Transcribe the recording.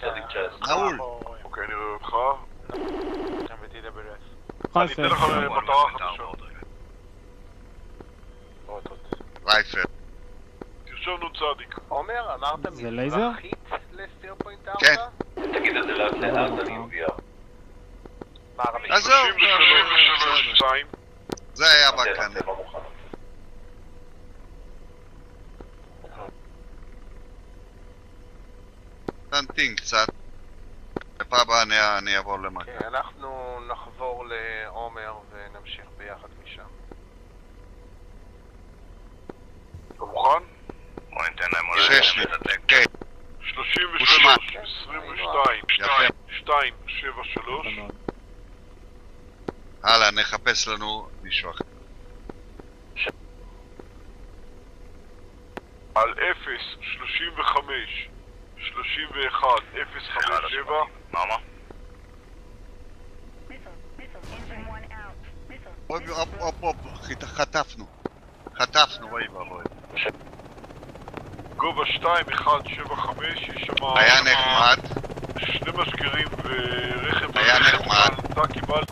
צדיק 19. נעול. אוקיי, אני רואה אותך. גם ב-TWS. אני אתן לך מטרה חדשה. רייפר. תרשום נו צדיק. עומר, אמרת? מזרחית לסטיר פוינט 4? כן. תגיד את זה לאט לאט, אני מביאה. מערבית. עזוב, 33 2 זה היה בקנה. הצבע מוכן. תמתין קצת. בפעם הבאה אני- אני אעבור למטה. כן, אנחנו נחבור לעומר ונמשיך ביחד משם. אתה מוכן? בוא ניתן להם שש, כן, 33 הושמט. 22 יפה. 2 7 3 יפה מאוד. הלאה, נחפש לנו מישהו אחר. על 0 35 31 0 5 7 מה מה? אוי, הופ, הופ, הופ, חט- חטפנו. חטפנו, אוי ואבוי. גובה 2 1 7 5 יש שם היה נחמד, שני משגרים ורכב היה נחמד. אתה קיבלת